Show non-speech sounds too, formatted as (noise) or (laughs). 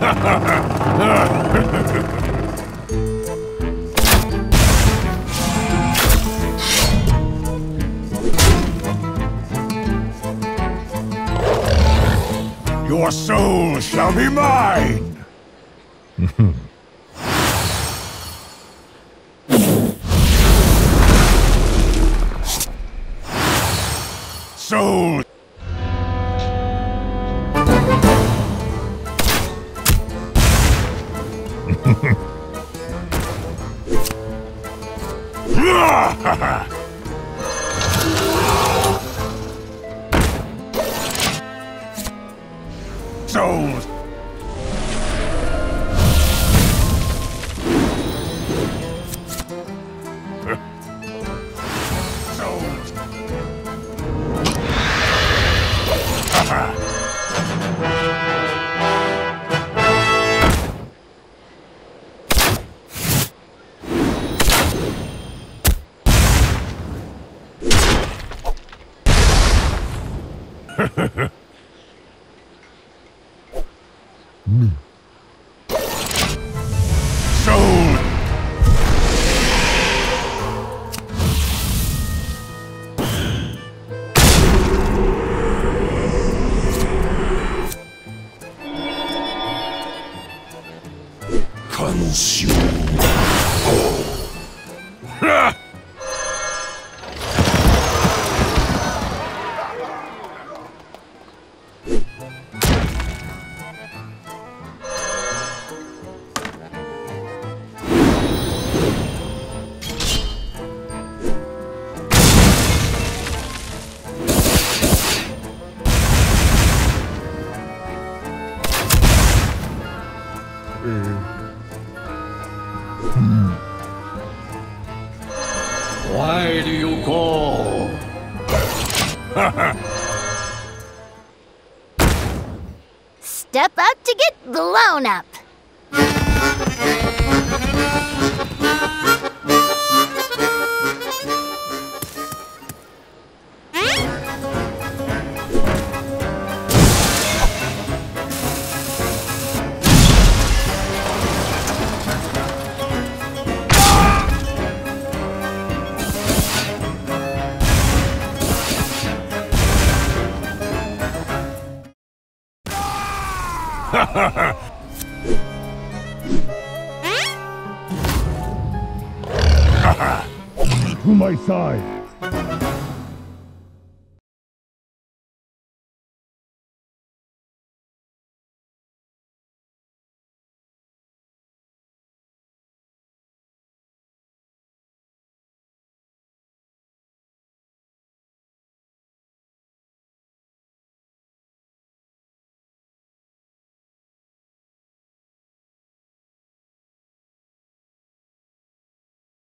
(laughs) Your soul shall be mine! (laughs) soul Souls! Souls! (laughs) Soul! Consume. Why do you call? Step out to get blown up. To my side!